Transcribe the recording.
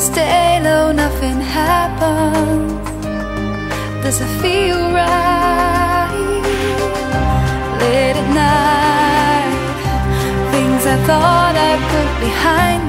stay low, nothing happens. Does it feel right? Late at night, things I thought I put behind.